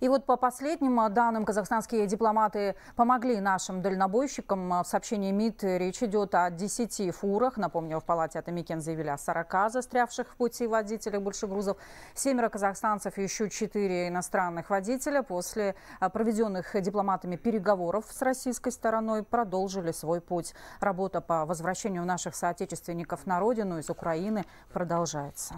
И вот по последним данным казахстанские дипломаты помогли нашим дальнобойщикам. В сообщении МИД речь идет о 10 фурах. Напомню, в палате Атамикен заявили о 40 застрявших в пути водителях большегрузов. Семеро казахстанцев и еще четыре иностранных водителя после а, проведенных дипломатами переговоров с российской стороной продолжили свой путь. Работа по возвращению наших соотечественников на родину из Украины продолжается.